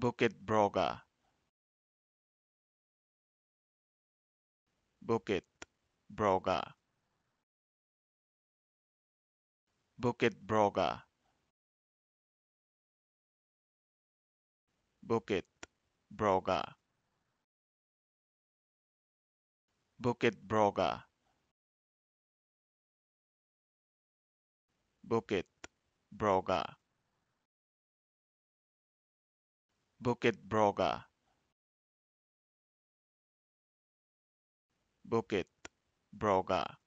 Bukit Broga. Bukit Broga. Bukit Broga. Bukit Broga. Bukit Broga. Bukit Broga Bukit Broga. Bukit Broga